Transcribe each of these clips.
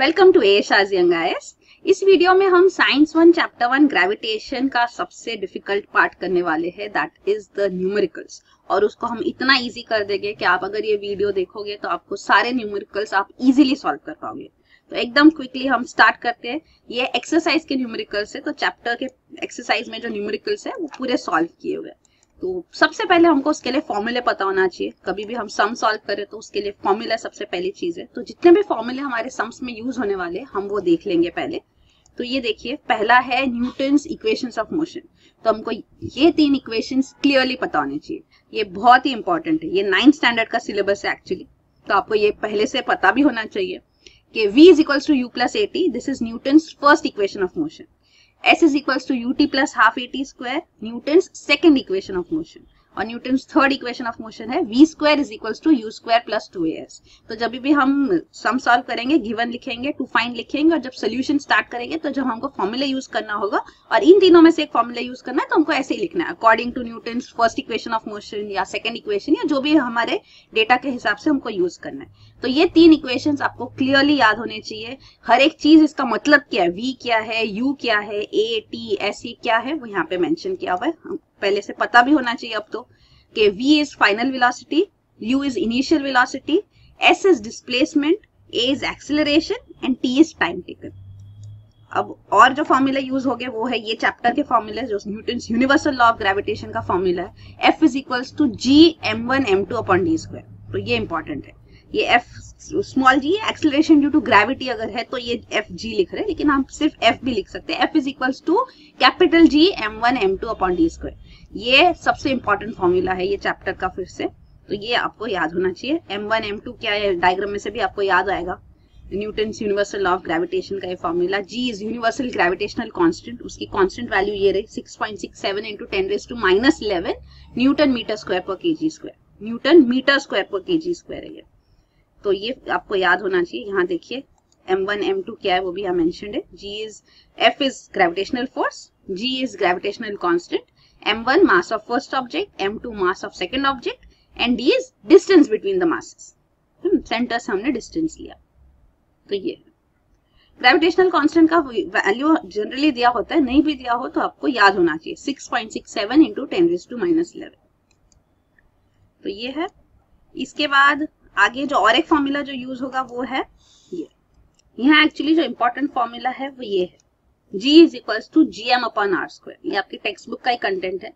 Welcome to young इस video में हम science one chapter one gravitation का सबसे डिफ़िकल्ट पार्ट करने वाले हैं दैट इज़ द न्यूमेरिकल्स और उसको हम इतना इजी कर देंगे कि आप अगर ये वीडियो देखोगे तो आपको सारे न्यूमेरिकल्स आप इजीली सॉल्व कर पाओगे। तो एकदम क्विकली हम स्टार्ट करते हैं। ये एक्सरसाइज के न्यूमेरिकल्स है तो चैप्टर के एक्सरसाइज में जो न्यूमेरिकल्स है, वो पूरे सॉल्व किए हुए तो सबसे पहले हमको उसके लिए फॉर्मूले पता होना चाहिए। कभी भी हम सम सॉल्व करें तो उसके लिए फॉर्मूला सबसे पहली चीज़ है। तो जितने भी फॉर्मूले हमारे सम्स में यूज़ होने वाले, हम वो देख लेंगे पहले। तो ये देखिए, पहला है न्यूटन्स इक्वेशन ऑफ़ मोशन। तो हमको ये तीन इक्वेशन क्लियरली पता होने चाहिए। ये बहुत ही इंपॉर्टेंट है। ये नाइन्थ स्टैंडर्ड का सिलेबस है एक्चुअली तो आपको ये पहले से पता भी होना चाहिए कि v is equals to U plus at this is Newton's first equation of motion s is equals to ut plus half at square Newton's second equation of motion और Newton's third equation of motion है V square is equals to U square plus two S तो जब भी हम sum solve करेंगे given लिखेंगे to find लिखेंगे, और जब सोल्यूशन स्टार्ट करेंगे तो जब हमको फॉर्मूला यूज़ करना होगा, और इन तीनों में से एक फॉर्मूला यूज़ करना है तो हमको ऐसे ही लिखना है according to Newton first equation of motion या सेकंड इक्वेशन या जो भी हमारे डेटा के हिसाब से हमको यूज़ करना है। तो ये तीन इक्वेशन आपको क्लियरली याद होने चाहिए। हर एक चीज़ इसका मतलब क्या है? वी क्या है? यू क्या है? ए टी एस क्या है? वो यहाँ पे मेंशन किया हुआ है। पहले से पता भी होना चाहिए अब तो कि v is final velocity, u is initial velocity, s is displacement, a is acceleration and t is time taken. अब और जो फॉर्मूला यूज़ हो गया वो है ये चैप्टर के फॉर्मूले जो Newton's universal law of gravitation का फॉर्मूला है। F is equals to G M one M two upon D square तो ये इंपॉर्टेंट है। ये F small G acceleration due to gravity अगर है तो ये एफ़ जी लिख रहे हैं लेकिन हम सिर्फ़ एफ़ भी लिख सकते हैं। F is equals to capital G M one M two upon D square ये सबसे इंपॉर्टेंट फॉर्मूला है ये चैप्टर का फिर से। तो ये आपको याद होना चाहिए। एम वन एम टू क्या है डायग्राम में से भी आपको याद आएगा। Newton universal law of gravitation का ये formula G is universal gravitational constant उसकी कांस्टेंट वैल्यू ये रही 6.67 into 10 raise to minus 11 newton metre square per K G square newton metre square per kg square है ये। तो ये आपको याद होना चाहिए। यहाँ देखिए m1 m2 क्या है वो भी यहाँ मेंशनड है। G is F is gravitational force G is gravitational constant m1 mass of first object m2 mass of second object and d is distance between the masses centre से हमने distance लिया। तो ये ग्रेविटेशनल कांस्टेंट का value generally दिया होता है, नहीं भी दिया हो तो आपको याद होना चाहिए। 6.67 into ten to minus eleven तो ये है। इसके बाद आगे जो और एक फॉर्मूला जो यूज़ होगा वो है ये। यहाँ एक्चुअली जो इम्पोर्टेंट फॉर्मूला है वो ये है। G is equal to G M upon R square ये आपकी टेक्स्ट बुक का ही कंटेंट है।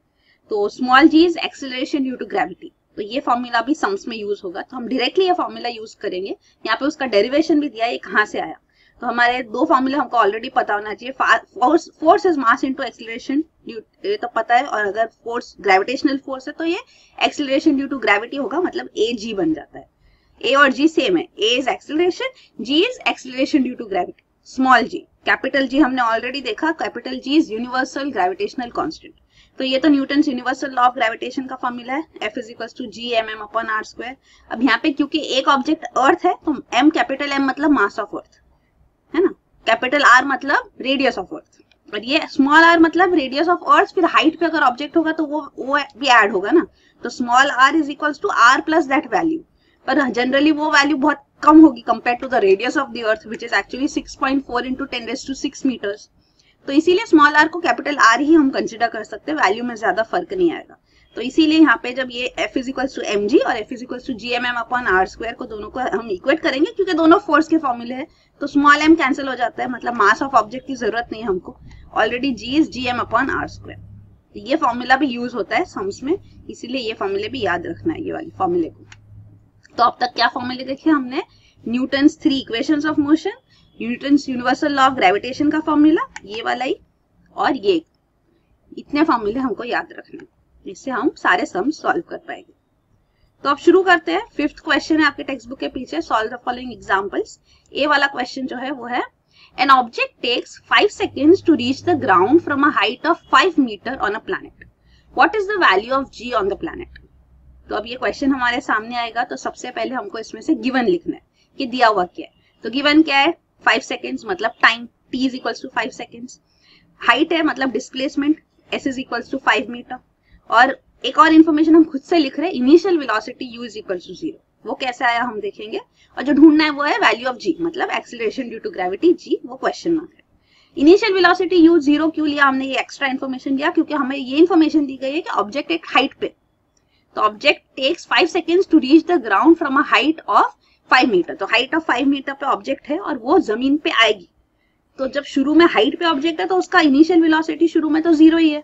तो small g is acceleration due to gravity तो ये फॉर्मूला भी सम्स में यूज़ होगा। तो हम डायरेक्टली ये फॉर्मूला यूज़ करेंगे। यहाँ पे उसका डेरिवेशन भी दिया है कहाँ से आया? तो हमारे दो फॉर्मूले हमको ऑलरेडी पता होना चाहिए। Force force is mass into acceleration ये तो पता है। और अगर फोर्स ग्रेविटेशनल फोर्स है तो ये एक्सेलरेशन ड्यू टू ग्रेविटी होगा। मतलब ए जी बन जाता है। ए और जी सेम है। A is acceleration G is acceleration due to gravity small G, capital G हमने ऑलरेडी देखा, capital G is universal gravitational constant तो ये तो Newton universal law of gravitation का फॉर्मूला है F is equal to G M M upon R square अब यहाँ पे क्योंकि एक ऑब्जेक्ट अर्थ है तो एम कैपिटल एम मतलब मास ऑफ़ अर्थ है ना? कैपिटल आर मतलब रेडियस ऑफ़ अर्थ और ये स्मॉल आर मतलब रेडियस ऑफ़ अर्थ फिर हाइट पे अगर ऑब्जेक्ट होगा तो वो वो भी ऐड होगा ना? तो small R is equal to R plus that value पर जनरली वो वैल्यू बहुत कम होगी compare to the radius of the earth which is actually 6.4 point four into ten raise to six metres तो इसीलिए स्मॉल आर को capital R ही हम कंसिडर कर सकते हैं वैल्यू में ज़्यादा फ़र्क नहीं आएगा। तो इसीलिए यहाँ पे जब ये F is to M G और F is to G M M upon R square को दोनों को हम इक्वेट करेंगे, क्योंकि दोनों फोर्स के फॉर्मूले हैं तो स्मॉल एम कैंसिल हो जाता है मतलब मास ऑफ़ ऑब्जेक्ट की ज़रूरत नहीं हमको। Already G is G M upon R square ये फॉर्मूला भी यूज़ होता है सम्स में, इसीलिए ये फॉर्मूले भी याद रखना है, ये वाले फॉर्मूले को। तो अब तक क्या फॉर्मूले देखे हमने? Newton three equation of motion Newton's universal law of gravitation का फॉर्मूला ये वाला ही, और ये। इतने फॉर्मूले हमको याद रखने इससे हम सारे सम सॉल्व कर पाएँगे। तो अब शुरू करते हैं। फिफ्थ क्वेश्चन है आपके टेक्स्ट बुक के पीछे solve the following examples A वाला क्वेश्चन जो है, वो है an object takes five seconds to reach the ground from a height of five metre on a planet what is the value of G on the planet तो अब ये question हमारे सामने आएगा तो सबसे पहले हमको इसमें से गिवन लिखना है कि दिया हुआ क्या है। तो गिवन क्या है? फाइव सेकेंड्स मतलब time T is equals to five seconds height है मतलब displacement S is equals to five metre और एक और इन्फॉर्मेशन हम खुद से लिख रहे हैं initial velocity U is equal to zero वो कैसे आया हम देखेंगे। और जो ढूंढना है वो है वैल्यू ऑफ़ जी मतलब acceleration due to gravity G वो क्वेश्चन मार्क है। इनिशियल वेलोसिटी यू ज़ीरो क्यों लिया? हमने ये एक्स्ट्रा इन्फॉर्मेशन दिया क्योंकि हमें ये इन्फॉर्मेशन दी गई है कि ऑब्जेक्ट एक हाइट पे तो object takes five seconds to reach the ground from a height of five metre तो हाइट ऑफ़ फाइव मीटर पे ऑब्जेक्ट है और वो ज़मीन पे आएगी। तो जब शुरू में हाइट पे ऑब्जेक्ट है तो उसका इनिशियल वेलोसिटी शुरू में तो ज़ीरो ही है।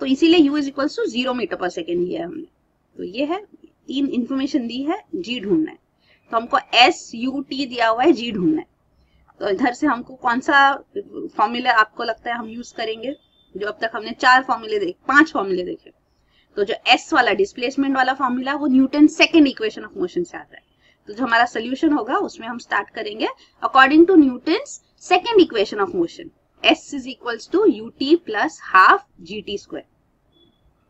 तो इसीलिए U is equal to zero metre per second लिया है हमने। तो ये है, तीन इंफॉर्मेशन दी है जी ढूंढना है। तो हमको एस यू टी दिया हुआ है जी ढूंढना है। तो इधर से हमको कौन सा फॉर्मूला आपको लगता है हम यूज़ करेंगे? जो अब तक हमने चार फॉर्मूले देखे, पाँच फॉर्मूले देखे। तो जो एस वाला डिस्प्लेसमेंट वाला फॉर्मूला वो Newton second equation of motion से आता है। तो जो हमारा सोल्यूशन होगा, उसमें हम स्टार्ट करेंगे। According to Newton second equation of motion S is equals to U T plus half G T square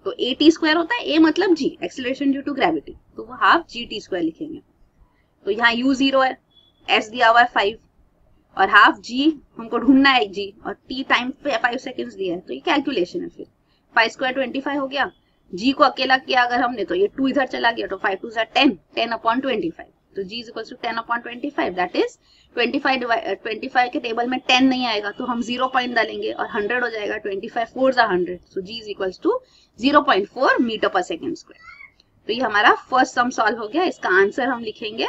तो ए टी स्क्वायर होता है ए मतलब G acceleration due to gravity तो वो हाफ़ जी टी स्क्वायर लिखेंगे। तो यहाँ यू ज़ीरो है एस दिया हुआ है फाइव और हाफ़ जी हमको ढूंढना है जी और टी टाइम पे फाइव सेकेंड्स दिया है। तो ये कैलकुलेशन है फिर। फाइव स्क्वायर ट्वेंटी फाइव हो गया। जी को अकेला किया अगर हमने तो ये टू इधर चला गया तो five two ten ten upon twenty five तो G is equal to ten upon twenty five that is twenty five twenty five के टेबल में टेन नहीं आएगा तो हम ज़ीरो पॉइंट डालेंगे और हंड्रेड हो जाएगा ट्वेंटी फाइव फोर जा hundred so G is equal to zero point four metre per second square तो ये हमारा फ़र्स्ट सम सॉल्व हो गया, इसका आंसर हम लिखेंगे.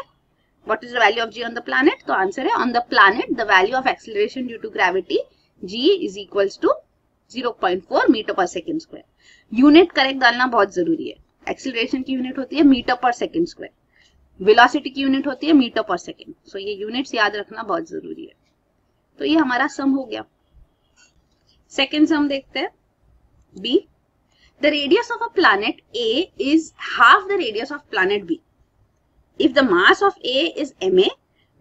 What is the value of g on the planet? तो आंसर है on on the planet, the value of acceleration due to gravity, g is equals to 0.4 metre per second square unit correct डालना बहुत ज़रूरी है। Acceleration की unit होती है metre per second square velocity की यूनिट होती है मीटर पर सेकेंड। सो ये यूनिट्स याद रखना बहुत ज़रूरी है। तो ये हमारा सम हो गया। सेकेंड सम देखते हैं। B the radius of a planet A is half the radius of planet B if the mass of A is ma,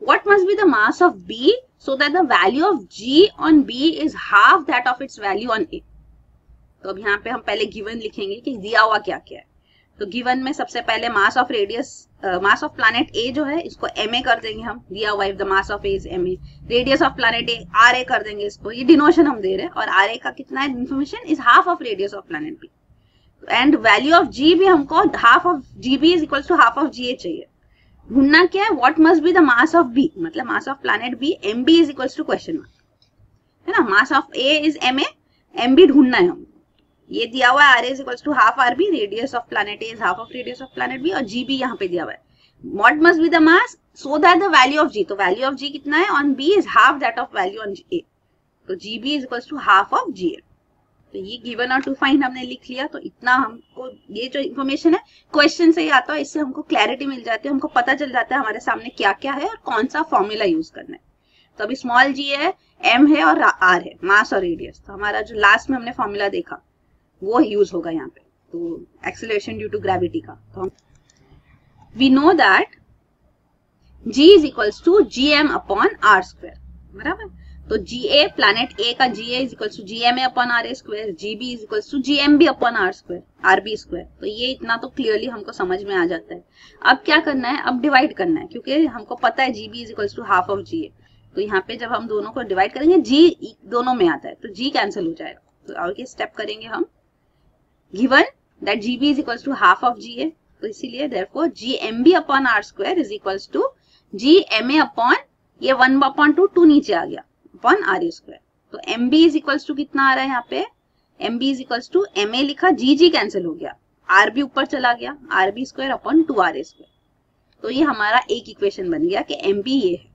what must be the mass of B so that the value of G on B is half that of its value on A. तो अब यहाँ पे हम पहले given लिखेंगे कि दिया हुआ क्या क्या है। तो गिवन में सबसे पहले mass of radius mass of planet A जो है, इसको एम ए कर देंगे हम। दिया हुआ if the mass of A is M A radius of planet A R A कर देंगे इसको। ये डिनोशन हम दे रहे हैं, और आर ए का कितना है? Information is half of radius of planet B and value of G भी हमको half of G B is equal to half of G A चाहिए। ढूंढना क्या है? What must be the mass of B मतलब mass of planet B M B is equal to question mark है ना? Mass of A is M A M B ढूंढना है हम ये दिया हुआ है R is equal to half R B radius of planet is half of radius of planet B और जी बी यहाँ पे दिया हुआ है। What must be the mass so that the value of G तो वैल्यू ऑफ़ जी कितना है? On B is half that of value on A तो G B is equal to half of G A तो ये given और to find हमने लिख लिया तो इतना हमको, ये जो इन्फॉर्मेशन है क्वेश्चन से ही आता है, इससे हमको क्लैरिटी मिल जाती है, हमको पता चल जाता है हमारे सामने क्या क्या है और कौन सा फॉर्मूला यूज़ करना है। तो अभी स्मॉल जी है एम है और आर है मास और रेडियस तो हमारा जो लास्ट में हमने फॉर्मूला देखा वो यूज़ होगा यहाँ पे तो एक्सिलेशन ड्यू टू ग्रेविटी का। तो we know that G is equals to G M upon R square बराबर? तो जी ए प्लानट ए का G A is equal to G M A upon R A square G B is equal to G M B upon R square R B square तो ये इतना तो clearly हमको समझ में आ जाता है। अब क्या करना है? अब डिवाइड करना है, क्योंकि हमको पता है G B is equal to half of G A तो यहाँ पे जब हम दोनों को डिवाइड करेंगे जी दोनों में आता है तो जी कैंसिल हो जाएगा। तो आगे स्टेप करेंगे हम। Given that G B is equal to half of G A तो इसीलिए therefore G M B upon R square is equal to G M A upon ये वन अपॉन टू टू नीचे आ गया अपॉन आर ए स्क्वायर तो M B is equals to कितना आ रहा है यहाँ पे? M B is equals to M A लिखा जी जी कैंसिल हो गया आर बी ऊपर चला गया R B square upon two R A square तो ये हमारा एक इक्वेशन बन गया कि एम बी ये है।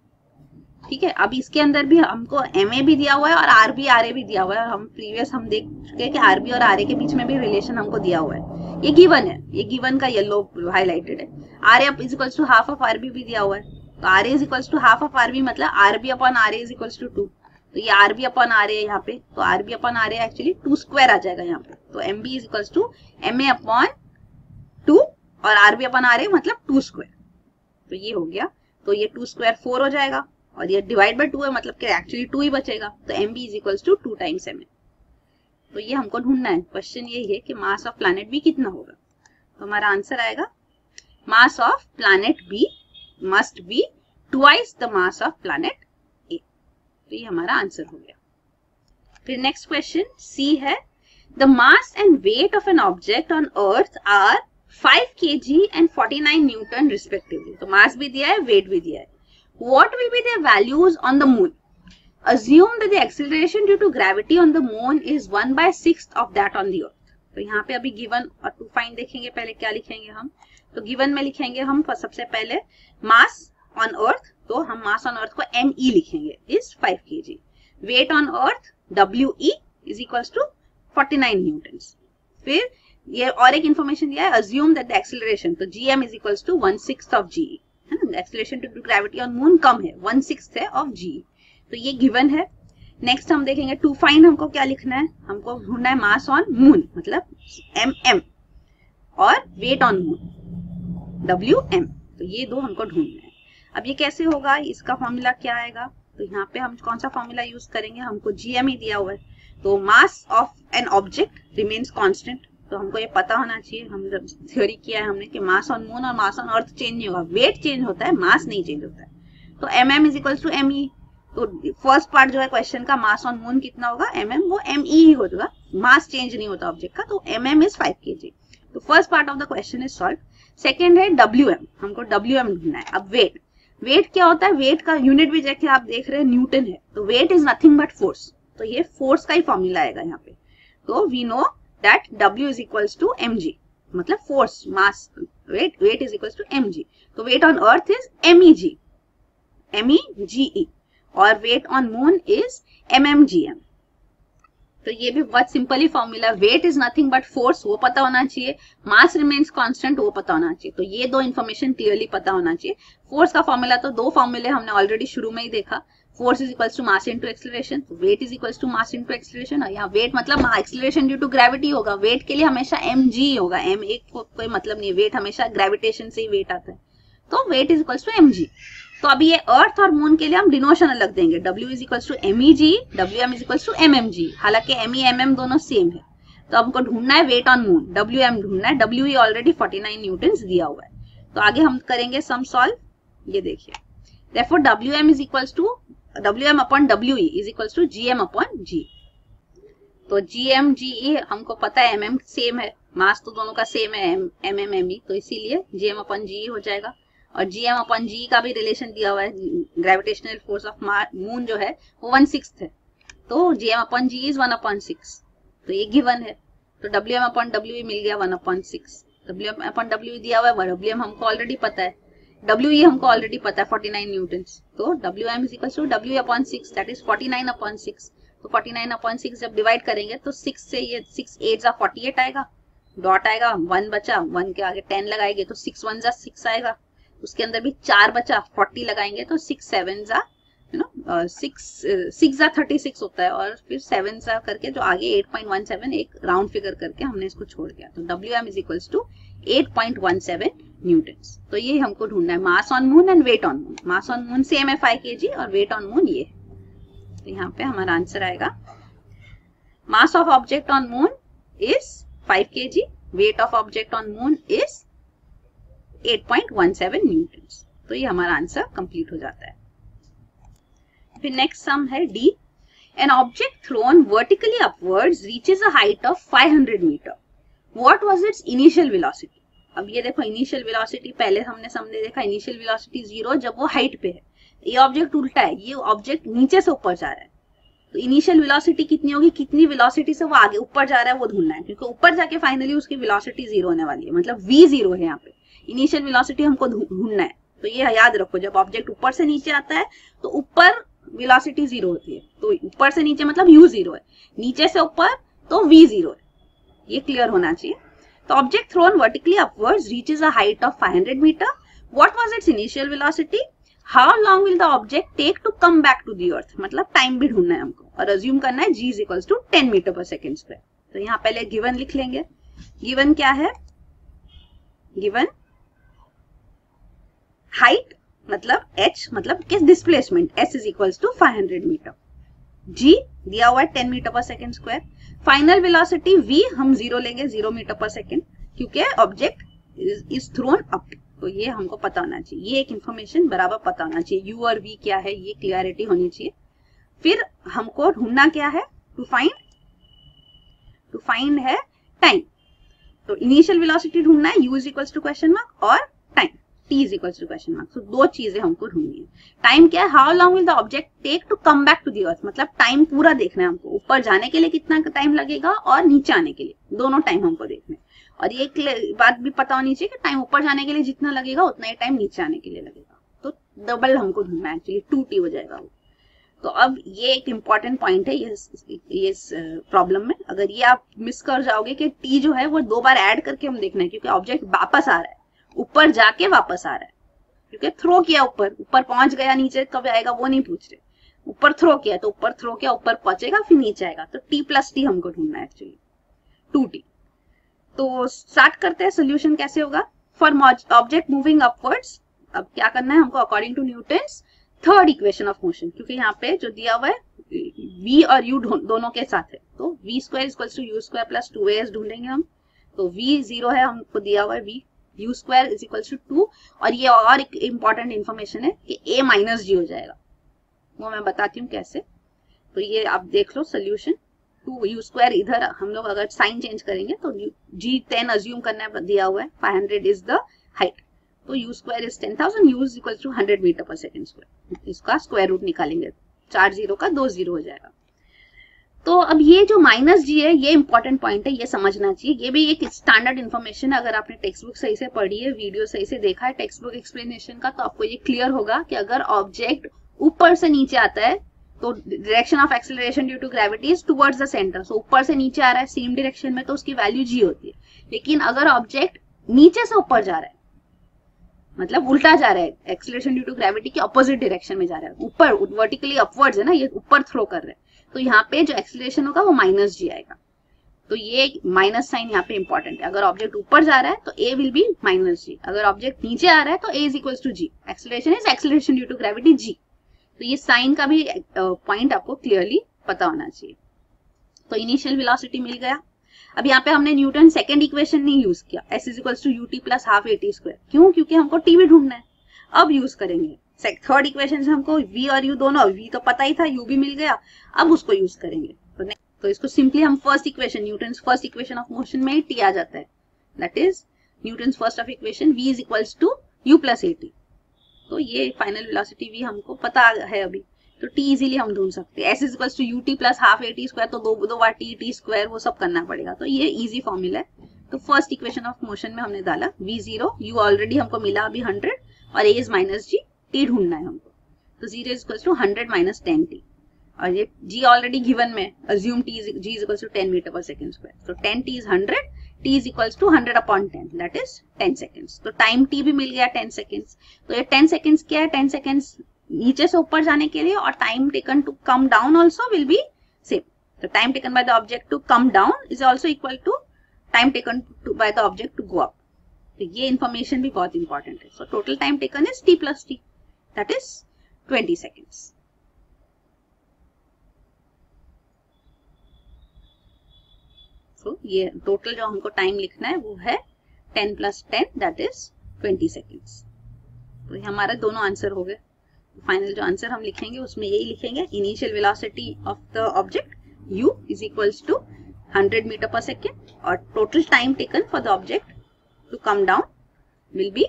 ठीक है? अब इसके अंदर भी हमको एम ए भी दिया हुआ है और आर बी आर ए भी दिया हुआ है। और हम प्रीवियस हम देख चुके हैं कि आर बी और आर ए के बीच में भी रिलेशन हमको दिया हुआ है। ये गिवन है। ये गिवन का येलो हाईलाइटेड है। R A is equals to half of R B भी दिया हुआ है। तो R is equals to half of R B मतलब R B upon R is equals to two तो ये R B upon R A यहाँ पे। तो R B upon R A actually two square आ जाएगा यहाँ पे। तो M B is equals to M A upon two और R B upon R A मतलब टू स्क्वायर तो ये हो गया। तो ये टू स्क्वायर फोर हो जाएगा। और ये डिवाइड बाय टू है मतलब कि एक्चुअली टू ही बचेगा तो M B is equals to two times M तो ये हमको ढूंढना है। क्वेश्चन ये है कि मास ऑफ़ प्लानट बी कितना होगा? तो हमारा आंसर आएगा mass of planet B must be twice the mass of planet A तो ये हमारा आंसर हो गया। फिर नेक्स्ट क्वेश्चन सी है the mass and weight of an object on earth are 5 kg and 49 newton respectively तो mass भी दिया है वेट भी दिया है। What will be their values on the moon? Assume that the acceleration due to gravity on the moon is 1 by 6th of that on the earth. तो यहाँ पे अभी गिवन और टू फाइन देखेंगे, पहले क्या लिखेंगे हम? तो गिवन में लिखेंगे हम सबसे पहले मास ऑन अर्थ तो हम मास ऑन अर्थ को एम ई लिखेंगे is 5 K G weight on earth W is equals to 49 newton फिर ये और एक इन्फॉर्मेशन दिया है अज्यूम दैट द एक्सेलरेशन तो G M is equals to one six of G ना acceleration to gravity on moon कम है वन सिक्स है ऑफ़ जी तो ये गिवन है। नेक्स्ट हम देखेंगे टू फाइंड हमको क्या लिखना है? हमको ढूंढना है मास ऑन मून मतलब एम एम और weight on moon W M तो ये दो हमको ढूंढना है। अब ये कैसे होगा? इसका फॉर्मूला क्या आएगा? तो यहाँ पे हम कौन सा फॉर्मूला यूज़ करेंगे? हमको जीएम ही दिया हुआ है। तो mass of an object remains constant तो हमको ये पता होना चाहिए, हम जब थ्योरी किया है हमने कि मास ऑन मून और मास ऑन अर्थ चेंज नहीं होगा। वेट चेंज होता है मास नहीं चेंज होता है। तो M M is equal to M E तो फ़र्स्ट पार्ट जो है क्वेश्चन का मास ऑन मून कितना होगा? एम एम वो एम ई ही होगा मास चेंज नहीं होता ऑब्जेक्ट का तो एम एम इज़ फाइव के जी तो first part of the question is solve second है डब्ल्यू एम हमको डब्ल्यू एम ढूंढना है। अब वेट वेट क्या होता है? वेट का यूनिट भी जैसे आप देख रहे हैं न्यूटन है। तो weight is nothing but force तो ये फोर्स का ही फॉर्मूला आएगा यहाँ पे। तो we know that W equals to M G मतलब mass weight weight is equals to M G तो M E G M E G E और is M M G M तो ये भी बहुत simple he formula weight is nothing but force वो पता होना चाहिए. मास रिमेन्स कांस्टेंट वो पता होना चाहिए. तो ये दो इन्फॉर्मेशन क्लियरली पता होना चाहिए. फोर्स का फॉर्मूला तो दो फॉर्मूले हमने ऑलरेडी शुरू में ही देखा. Force is equals to mass into acceleration weight is equals to mass into acceleration और यहाँ वेट मतलब एक्सेलरेशन ड्यू टू ग्रेविटी होगा। वेट के लिए हमेशा एम जी होगा। एम एक को कोई मतलब नहीं वेट हमेशा ग्रेविटेशन से ही वेट आता है। तो weight is equals to M G तो अभी ये अर्थ और मून के लिए हम डिनोशन अलग देंगे। W is equals to M E G W M is equals to M M G हालाँकि एम ई एम एम दोनों सेम है। तो हमको ढूंढना है weight on moon W M ढूंढना है। W E already forty nine newton दिया हुआ है। तो आगे हम करेंगे सम सॉल्व ये देखिए। Therefore wm is equals to wm upon is is to G M upon G तो जी एम जी ge हमको पता है mm सेम है मास तो दोनों का सेम है एम एम एम ई तो इसीलिए gm अपन जी हो जाएगा। और gm अपन जी का भी रिलेशन दिया हुआ है ग्रेविटेशनल फोर्स ऑफ़ मून जो है, वो वन सिक्स है। तो G M upon G is one upon six तो ये गिवन है। तो डब्ल्यू एम अपन डब्ल्यू मिल गया one upon six W M upon W दिया हुआ है डब्ल्यू एम हमको ऑलरेडी पता है। डब्ल्यू ई हमको ऑलरेडी पता है 49 न्यूटन तो W M is equal to W upon six that is 49 upon six तो 49 अपॉन सिक्स जब डिवाइड करेंगे तो सिक्स से ये सिक्स एट जा फोर्टी एट आएगा. डॉट आएगा वन बचा वन के आगे टेन लगाएँगे तो सिक्स वन जा सिक्स आएगा. उसके अंदर भी चार बचा फोर्टी लगाएँगे तो सिक्स सेवन जा यू नो सिक्स सिक्स जा थर्टी सिक्स होता है, और फिर सेवन जा करके जो आगे एट पॉइंट वन सेवन एक राउंड फिगर करके हमने इसको छोड़ दिया. तो W M is equals to eight point one seven newton तो ये हमको ढूंढना है। Mass on moon and weight on moon mass on moon same है फाइव के और वेट ऑन मून ये। तो यहाँ पे हमारा आंसर आएगा। Mass of object on moon is five K G weight of object on moon is 8.17 newton तो ये हमारा आंसर कंप्लीट हो जाता है। फिर नेक्स्ट सम है D an object thrown vertically upwards reaches a height of 500 metre what was its initial velocity अब ये देखो इनिशियल वेलोसिटी पहले हमने समझे देखा इनिशियल वेलोसिटी ज़ीरो जब वो हाइट पे है। ये ऑब्जेक्ट उल्टा है, ये ऑब्जेक्ट नीचे से ऊपर जा रहा है। तो इनिशियल वेलोसिटी कितनी होगी? कितनी वेलोसिटी से वो आगे ऊपर जा रहा है वो ढूंढना है, क्योंकि ऊपर जाके फाइनली उसकी वेलोसिटी ज़ीरो होने वाली है मतलब वी ज़ीरो है यहाँ पे। इनिशियल वेलोसिटी हमको ढूंढना है। तो ये याद रखो, जब ऑब्जेक्ट ऊपर से नीचे आता है तो ऊपर वेलोसिटी ज़ीरो होती है। तो ऊपर से नीचे मतलब यू ज़ीरो है। नीचे से ऊपर तो वी ज़ीरो है। ये क्लियर होना चाहिए। तो object thrown vertically upwards reaches a height of 500 metre what was its initial velocity how long will the object take to come back to the earth मतलब टाइम भी ढूंढना है हमको। और अज्यूम करना है G is equals to 10 metre per second square तो यहाँ पहले गिवन लिख लेंगे। गिवन क्या है? गिवन हाइट मतलब h मतलब किस displacement s is equals to 500 metre g दिया हुआ है 10 metre per second square final velocity v हम ज़ीरो लेंगे ज़ीरो मीटर पर सेकेंड क्योंकि ऑब्जेक्ट इज़ थ्रोन अप तो ये हमको पता होना चाहिए। ये एक इंफॉर्मेशन बराबर पता होना चाहिए। U और v क्या है? ये क्लियरिटी होनी चाहिए। फिर हमको ढूंढना क्या है? टू फाइंड टू फाइंड है टाइम तो इनिशियल वेलोसिटी ढूंढना है U is equals to question mark और T is equals to question mark तो दो चीज़ें हमको ढूंढनी है। टाइम क्या है? How long will the object take to come back to the earth मतलब टाइम पूरा देखना है हमको। ऊपर जाने के लिए कितना टाइम लगेगा और नीचे आने के लिए। दोनों टाइम हमको देखना है। और ये एक बात भी पता होनी चाहिए कि टाइम ऊपर जाने के लिए जितना लगेगा, उतना ही टाइम नीचे आने के लिए लगेगा। तो डबल हमको ढूंढना है। एक्चुअली टू टी हो जाएगा वो। तो अब ये एक इंपॉर्टेंट पॉइंट है ये इस प्रॉब्लम में। अगर ये आप मिस कर जाओगे कि टी जो है वो दो बार ऐड करके हम देखना है, क्योंकि ऑब्जेक्ट वापस आ रहा है। ऊपर जाके वापस आ रहा है। क्योंकि थ्रो किया ऊपर। ऊपर पहुँच गया, नीचे कब आएगा, वो नहीं पूछ रहे। ऊपर थ्रो किया तो ऊपर थ्रो किया, ऊपर पहुंचेगा, फिर नीचे आएगा। तो टी प्लस टी हमको ढूंढना है एक्चुअली टू टी तो स्टार्ट करते हैं सोल्यूशन कैसे होगा? फॉर ऑब्जेक्ट मूविंग अपवर्ड्स अब क्या करना है हमको? According to Newton's third equation of motion क्योंकि यहाँ पे जो दिया हुआ है, v और u दोनों के साथ है। तो v square equal to U square plus two S ढूंढेंगे हम। तो v ज़ीरो है, हमको दिया हुआ है v U square is equal to two और ये और एक इंपॉर्टेंट इन्फॉर्मेशन है कि a माइनस जी हो जाएगा। वो मैं बताती हूँ कैसे। तो ये आप देख लो सोल्यूशन टू यू स्क्वायर इधर हम लोग अगर साइन चेंज करेंगे तो जी टेन अज्यूम करना दिया हुआ है। Five hundred is the height तो U square is ten thousand U is equal to hundred metre per second square इसका स्क्वायर रूट निकालेंगे। चार ज़ीरो का दो ज़ीरो हो जाएगा। तो अब ये जो माइनस जी है, ये इंपॉर्टेंट पॉइंट है, ये समझना चाहिए। ये भी एक स्टैंडर्ड इन्फॉर्मेशन है, अगर आपने टेक्स्ट बुक सही से पढ़ी है वीडियो सही से देखा है टेक्स्ट बुक एक्सप्लेनेशन का तो आपको ये क्लियर होगा कि अगर ऑब्जेक्ट ऊपर से नीचे आता है तो direction of acceleration due to gravity is towards the centre so ऊपर से नीचे आ रहा है सेम डायरेक्शन में तो उसकी वैल्यू जी होती है। लेकिन अगर ऑब्जेक्ट नीचे से ऊपर जा रहा है मतलब उल्टा जा रहा है एक्सलेशन ड्यू टू ग्रेविटी के अपोजिट डायरेक्शन में जा रहा है, ऊपर वर्टिकली अपवर्ड्स है ना, ये ऊपर थ्रो कर रहे हैं तो यहाँ पे जो एक्सलेशन होगा वो माइनस जी आएगा। तो ये माइनस साइन यहाँ पे इंपॉर्टेंट है। अगर ऑब्जेक्ट ऊपर जा रहा है तो A will be minus G अगर ऑब्जेक्ट नीचे आ रहा है तो A is equal to G acceleration is acceleration due to gravity G तो ये साइन का भी पॉइंट आपको क्लियरली पता होना चाहिए। तो इनिशियल वेलोसिटी मिल गया। अब यहाँ पे हमने न्यूटन सेकेंड इक्वेशन नहीं यूज़ किया। S is equal to U T plus half A T square क्यों? क्योंकि हमको टी भी ढूंढना है। अब यूज़ करेंगे। थर्ड इक्वेशन से हमको v और u दोनों v तो पता ही था u भी मिल गया अब उसको यूज़ करेंगे। तो, तो इसको सिंपली हम first equation Newton first equation of motion में टी आ जाता है। That is Newton first of equation v is equals to U plus A T तो ये फाइनल वेलोसिटी v हमको पता है अभी। तो टी इजीली हम ढूंढ सकते हैं। S is equals to U T plus half A T square तो दो दो बार टी टी स्क्वायर वो सब करना पड़ेगा। तो ये इजी फॉर्मूला है। तो फ़र्स्ट इक्वेशन ऑफ़ मोशन में हमने डाला v ज़ीरो u ऑलरेडी हमको मिला अभी हंड्रेड और a is minus G T ढूंढना है हमको। तो zero is equals to hundred minus ten T और ये g ऑलरेडी गिवन में assume T G is equals to ten metre per second square तो ten T is hundred t is equals to 100 upon 10 that is 10 seconds तो time t भी मिल गया 10 seconds तो ये 10 seconds क्या है? 10 seconds नीचे से ऊपर जाने के लिए और time taken to come down also will be same तो time taken by the object to come down is also equal to time taken by the object to go up तो ये इन्फॉर्मेशन भी बहुत इंपॉर्टेंट है। So total time taken is T plus T that is twenty seconds so ये total जो हमको time लिखना है वो है ten plus ten that is twenty seconds तो ये हमारे दोनों आंसर हो गए। फाइनल जो आंसर हम लिखेंगे, उसमें यही लिखेंगे initial velocity of the object u is equals to 100 metre per second और total time taken for the object to come down will be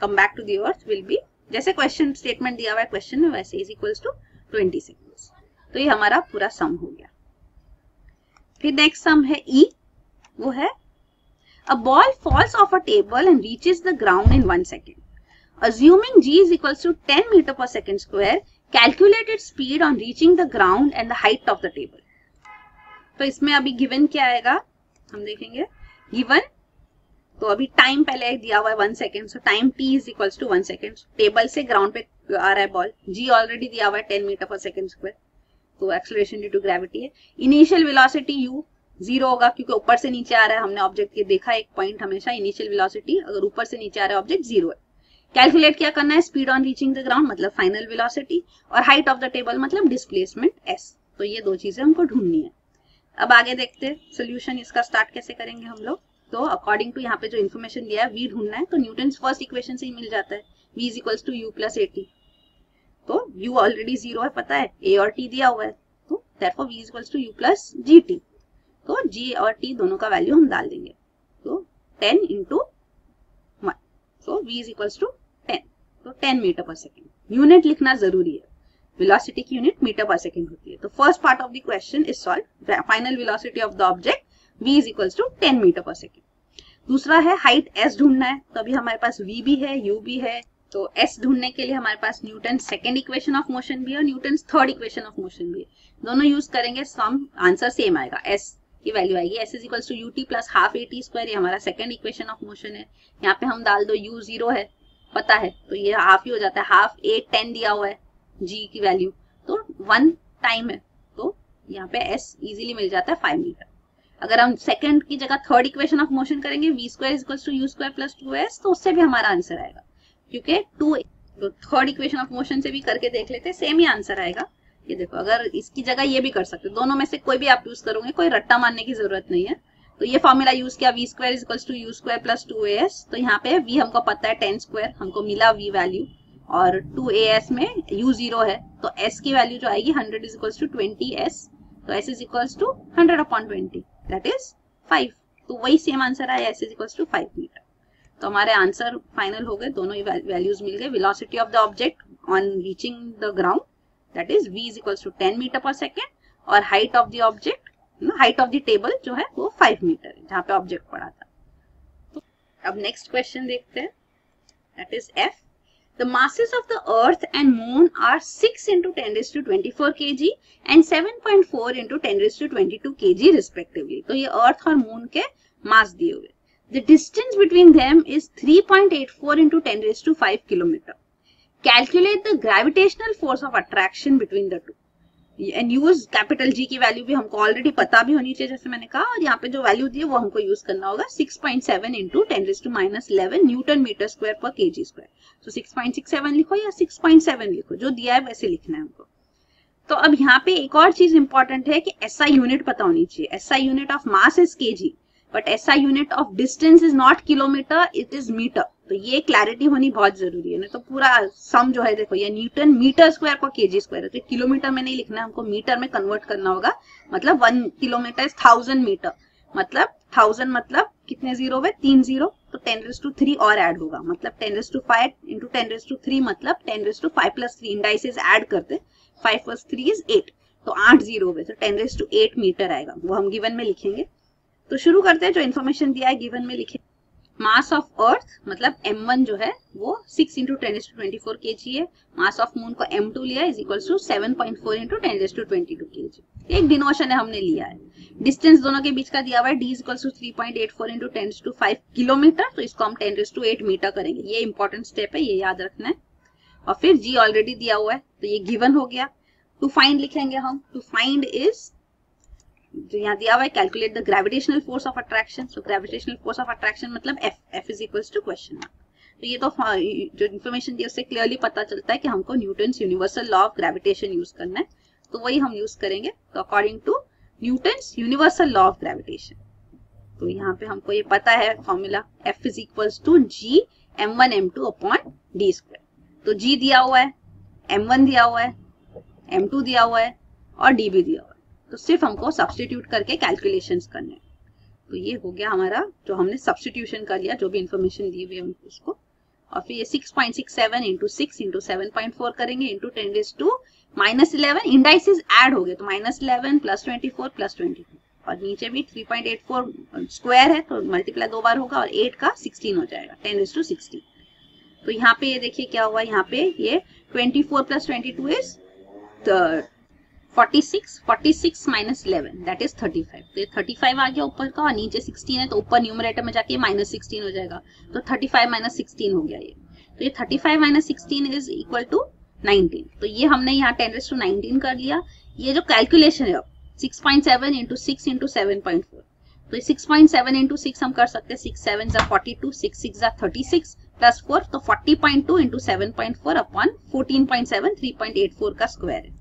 come back to the earth will be जैसे question statement दिया हुआ है question में वैसे is equals to 20 seconds तो ये हमारा पूरा सम हो गया. फिर नेक्स्ट सम है ई e, वो है a ball falls off a table and reaches the ground in one second Assuming g is equals to 10 meter per second square, calculate its speed on reaching the ground and the height of the table. तो इसमें अभी given क्या आएगा? हम देखेंगे. Given तो अभी time पहले दिया हुआ है one second so time T is equals to one second table से ग्राउंड पे आ रहा है बॉल जी ऑलरेडी दिया हुआ है ten metre per second square तो एक्सलेशन ड्यू टू ग्रेविटी है. इनिशियल वेलोसिटी यू ज़ीरो होगा, क्योंकि ऊपर से नीचे आ रहा है. हमने ऑब्जेक्ट ये देखा एक पॉइंट हमेशा इनिशियल वेलोसिटी अगर ऊपर से नीचे आ रहा है ऑब्जेक्ट ज़ीरो है. कैलकुलेट क्या करना है? Speed on reaching the ground मतलब फाइनल वेलोसिटी और हाइट ऑफ़ द टेबल मतलब डिस्प्लेसमेंट एस तो ये दो चीज़ें हमको ढूंढनी है. अब आगे देखते हैं सोल्यूशन इसका स्टार्ट कैसे करेंगे हम लोग? तो अकॉर्डिंग टू यहाँ पे जो इन्फॉर्मेशन दिया है वी ढूंढना है तो न्यूटन फ़र्स्ट इक्वेशन से ही मिल जाता है। V is equals to U plus A T तो यू ऑलरेडी ज़ीरो है, पता है? ए और टी दिया हुआ है। तो V is equals to U plus G T तो जी और टी दोनों का वैल्यू हम डाल देंगे। तो ten into one so v is equals to ten तो ten metre per second unit लिखना ज़रूरी है। Velocity की यूनिट मीटर पर सेकेंड होती है। तो first part of the question is solve final velocity of the object v is equals to ten metre per second दूसरा है हाइट s ढूंढना है। तो अभी हमारे पास v भी है, u भी है। तो s ढूँढने के लिए हमारे पास Newton second equation of motion भी है और Newton third equation of motion भी है। दोनों यूज़ करेंगे सम आंसर सेम आएगा। S की वैल्यू आएगी। S is equal to u t plus half a t square ये हमारा सेकंड इक्वेशन ऑफ़ मोशन है। यहाँ पे हम डाल दो u ज़ीरो है। पता है? तो ये हाफ़ ही हो जाता है। हाफ़ ए टेन दिया हुआ है g की वैल्यू तो वन टाइम है। तो यहाँ पे s इजीली मिल जाता है फाइव मीटर अगर हम सेकंड की जगह थर्ड इक्वेशन ऑफ़ मोशन करेंगे v square is to u square plus two s तो उससे भी हमारा आंसर आएगा। क्योंकि to third equation of motion से भी करके देख लेते सेम ही आंसर आएगा। ये देखो, अगर इसकी जगह ये भी कर सकते दोनों में से कोई भी आप यूज़ करोगे, कोई रट्टा मारने की ज़रूरत नहीं है। तो ये फॉर्मूला यूज़ किया v square is to u square plus two a s तो यहाँ पे वी हमको पता है टेन स्क्वायर हमको मिला वी वैल्यू और टू ए एस में यू ज़ीरो है। तो एस की वैल्यू जो आएगी hundred is equal to twenty s तो s is equals to hundred upon twenty that is five तो वही सेम आंसर आया s is equal to five metre तो हमारे आंसर फाइनल हो गए, दोनों ही वैल्यूज़ मिल गए. Velocity of the object on reaching the ground that is v is equals to ten metre per second और height of the object height of the table जो है, वो फाइव मीटर है, जहाँ पे ऑब्जेक्ट पड़ा था. तो अब नेक्स्ट क्वेश्चन देखते हैं. That is F The masses of the earth and moon are 6 into 10 raised to 24 kg and 7.4 into 10 raised to 22 kg respectively. तो ये earth और moon के mass दिए हुए The distance between them is 3.84 into 10 raised to 5 kilometer. Calculate the gravitational force of attraction between the two. And use capital G की value भी हमको already पता भी होनी चाहिए जैसे मैंने कहा और यहाँ पे जो वैल्यू दी है वो हमको यूज़ करना होगा 6.7 point seven into ten to minus eleven newton metre square per k g square तो 6.67 लिखो या 6.7 लिखो, जो दिया है वैसे लिखना है हमको। तो अब यहाँ पे एक और चीज़ इंपॉर्टेंट है कि एसआई यूनिट पता होनी चाहिए। SI unit of mass is k g but I unit of distance is not kilometre it is metre तो ये क्लैरिटी होनी बहुत ज़रूरी है ना तो पूरा सम जो है देखो, ये newton metre square per kg square है। तो किलोमीटर में नहीं लिखना है हमको मीटर में कन्वर्ट करना होगा। मतलब one kilometre is thousand metre मतलब थाउज़ेंड मतलब कितने ज़ीरो हुए? तीन ज़ीरो। तो टेन रेस टू थ्री और ऐड होगा। मतलब ten raise to five into ten raise to three मतलब ten raise to five plus three indices add करते five plus three is eight तो आठ ज़ीरो हुए। तो ten raise to eight metre आएगा। वो हम गिवन में लिखेंगे। तो शुरू करते हैं। जो इन्फॉर्मेशन दिया है गिवन में लिखे मास ऑफ़ अर्थ मतलब m1 जो है, वो 6 into ten to twenty four k g है। मास ऑफ़ मून को m2 लिया is equal to seven point four into ten to twenty two k g एक डिनोशन है, हमने लिया है। डिस्टेंस दोनों के बीच का दिया हुआ है d equal to three point eight four into ten to five kilometre तो इसको हम टेन टू एट मीटर करेंगे। ये इंपॉर्टेंट स्टेप है, ये याद रखना है। और फिर जी ऑलरेडी दिया हुआ है तो ये गिवन हो गया। टू फाइंड लिखेंगे हम। टू फाइंड इज़ जो यहाँ दिया हुआ है calculate the gravitational force of attraction so gravitational force of attraction मतलब F F is equals to question mark तो ये तो जो इन्फॉर्मेशन दी उससे क्लियरली पता चलता है कि हमको Newton universal law of gravitation use करना है। तो वही हम यूज़ करेंगे तो according to Newton universal law of gravitation तो यहाँ पे हमको ये पता है formula F is equals to G m one m two upon d square तो जी दिया हुआ है एम वन दिया हुआ है एम टू दिया हुआ है और डी भी दिया हुआ है। तो सिर्फ़ हमको सब्सटीट्यूट करके कैलकुलेशंस करने तो ये हो गया हमारा जो हमने सब्सटीट्यूशन कर लिया, जो भी इंफॉर्मेशन दी हुई है उसको। और फिर ये 6.67 point six seven into six into seven point four करेंगे into ten raise to minus eleven indices add हो गए तो minus eleven plus twenty four plus twenty four और नीचे भी 3.84 स्क्वायर है तो मल्टीप्लाई दो बार होगा और 8 का 16 हो जाएगा 10 इज़ टू सिक्सटीन तो यहाँ पे ये देखिए क्या हुआ, यहाँ पे ये 24 plus twenty two is 46 46 minus eleven that is 35 तो ये 35 आ गया ऊपर का, और नीचे 16 है तो ऊपर न्यूमरेटर में जाके माइनस सिक्सटीन हो जाएगा। तो 35 माइनस सिक्सटीन हो गया ये। तो ये 35 minus sixteen is equal to 19 तो ये हमने यहाँ टेन रेस टू नाइनटीन कर लिया। ये जो कैलकुलेशन है six point seven into six into seven point four तो हम कर सकते हैं। सिक्स सेवन जा फोर्टी टू सिक्स सिक्स जा थर्टी सिक्स प्लस तो upon fourteen point seven three point eight four का स्क्वायर है।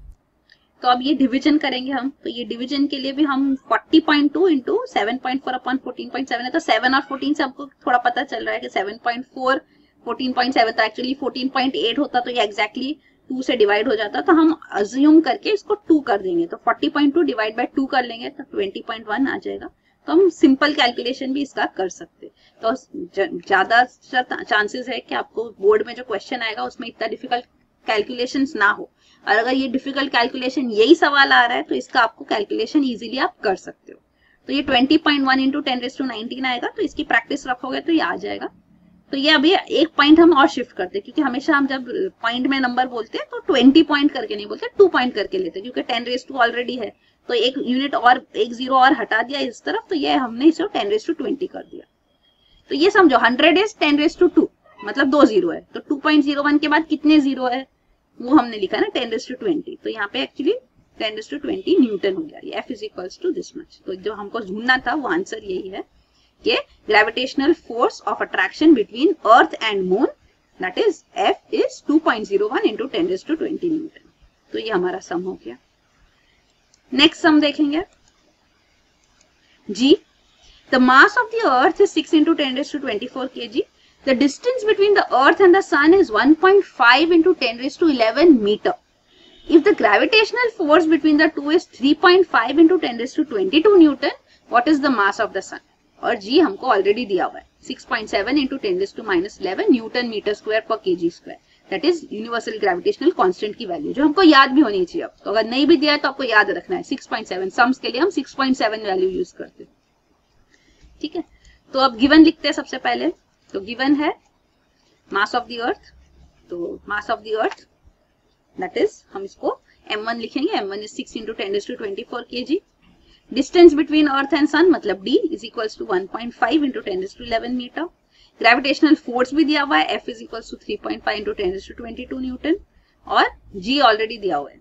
तो अब ये डिवीज़न करेंगे हम। तो ये डिवीज़न के लिए भी हम 40.2 point two into seven point four upon fourteen point seven है। तो सेवन और फोर्टीन से हमको थोड़ा पता चल रहा है कि seven point four fourteen point seven तो एक्चुअली फोर्टीन पॉइंट एट होता तो ये एक्जैक्टली टू से डिवाइड हो जाता। तो हम अज्यूम करके इसको टू कर देंगे। तो forty point two divide by two कर लेंगे तो ट्वेंटी पॉइंट वन आ जाएगा। तो हम सिंपल कैलकुलेशन भी इसका कर सकते तो ज़्यादा चांसेस है कि आपको बोर्ड में जो क्वेश्चन आएगा उसमें इतना डिफ़िकल्ट कैलकुलेशन ना हो। और अगर ये डिफ़िकल्ट कैलकुलेशन यही सवाल आ रहा है तो इसका आपको कैलकुलेशन इजीली आप कर सकते हो। तो ये 20.1 point one into ten raise to nineteen आएगा तो इसकी प्रैक्टिस रखोगे तो ये आ जाएगा। तो ये अभी एक पॉइंट हम और शिफ्ट करते हैं, क्योंकि हमेशा हम जब पॉइंट में नंबर बोलते हैं तो ट्वेंटी पॉइंट करके नहीं बोलते टू पॉइंट करके लेते क्योंकि टेन रेस टू ऑलरेडी है। तो एक यूनिट और, एक ज़ीरो और हटा दिया इस तरफ़ तो ये हमने इसे टेन रेस टू ट्वेंटी कर दिया। तो ये समझो hundred is ten raise to two मतलब दो ज़ीरो है। तो टू पॉइंट ज़ीरो वन के बाद कितने ज़ीरो है? वो हमने लिखा ना टेन टू ट्वेंटी तो यहाँ पे actually ten to twenty newton हो गया F is equals to this much तो जो हमको ढूंढना था वो आंसर यही है कि gravitational force of attraction between earth and moon that is F is two point zero one into ten to twenty newton. तो ये हमारा सम हो गया. नेक्स्ट सम देखेंगे. G the mass of the earth is 6 into 10 raised to 24 kg. The distance between the earth and the sun is 1.5 into 10 raised to 11 meter. If the gravitational force between the two is 3.5 into 10 raised to 22 newton, what is the mass of the sun? और जी हमको already दिया हुआ है। 6.7 point seven into ten to minus newton metre square per k square that is universal gravitational constant की value जो हमको याद भी होनी चाहिए तो अगर नहीं भी दिया है तो आपको याद रखना है। 6.7 सम्स के लिए हम 6.7 वैल्यू यूज़ करते हैं। ठीक है? तो अब गिवन लिखते हैं सबसे पहले। तो गिवन है मास ऑफ़ द अर्थ तो mass of the earth that is हम इसको m1 लिखेंगे m1 is 6 into ten to twenty four k g distance between earth and sun मतलब d is equals to 1.5 point five into ten to eleven metre gravitational force भी दिया हुआ है F is equal to three point five into ten to twenty two newton और G already दिया हुआ है।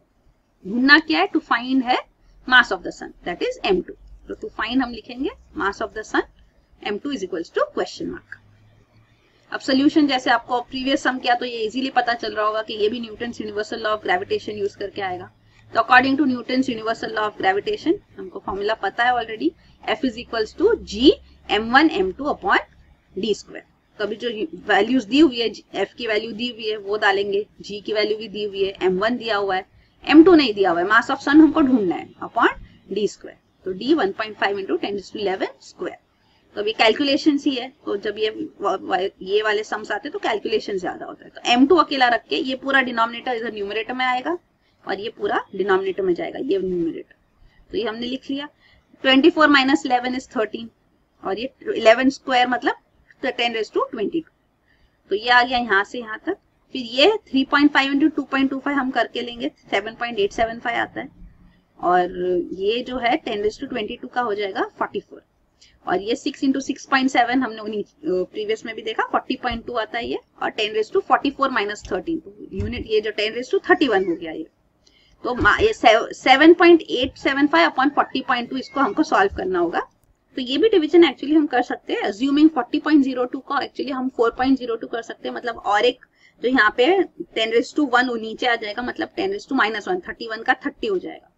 ढूंढना क्या है? टू फाइंड है mass of the sun that is m two तो टू फाइंड हम लिखेंगे mass of the sun m two is equals to question mark अब सोल्यूशन जैसे आपको प्रीवियस सम किया तो ये इजीली पता चल रहा होगा कि ये भी Newton universal law of gravitation use करके आएगा। तो according to Newton universal law of gravitation हमको फॉर्मूला पता है already F is equals to G m one m two upon d square तो अभी जो वैल्यूज़ दी हुई है एफ़ की वैल्यू दी हुई है, वो डालेंगे। जी की वैल्यू भी दी हुई है एम वन दिया हुआ है एम टू नहीं दिया हुआ है। मास ऑफ़ सन हमको ढूंढना है अपॉन डी स्क्वायर तो d one point five into ten eleven square तो अभी कैलकुलेशन ही है। तो जब ये ये वाले सम्स आते हैं तो कैलकुलेशन ज़्यादा होता है। तो एम टू अकेला रख के ये पूरा डिनोमिनेटर इधर न्यूमरेटर में आएगा और ये पूरा डिनोमिनेटर में जाएगा, ये न्यूमरेटर तो ये हमने लिख लिया। Twenty four minus eleven is thirteen और ये इलेवन स्क्वायर मतलब ten raise to twenty two तो ये आ गया यहाँ से यहाँ तक। फिर ये three point five into two point two five हम करके लेंगे। Seven point eight seven five आता है। और ये जो है ten raise to twenty two का हो जाएगा फोर्टी फोर और ये six into six point seven हमने प्रीवियस में भी देखा फोर्टी पॉइंट टू आता है ये, और ten raise to forty four minus thirteen unit ये जो ten raise to thirty one हो गया ये। तो ये seven point eight seven five upon forty point two इसको हमको सॉल्व करना होगा। तो ये भी डिवीज़न एक्चुअली हम कर सकते हैं अज्यूमिंग 40.02 का एक्चुअली हम 4.02 कर सकते हैं मतलब और एक जो यहाँ पे टेन रेस टू वन नीचे आ जाएगा मतलब ten raise to minus one thirty one का थर्टी हो जाएगा।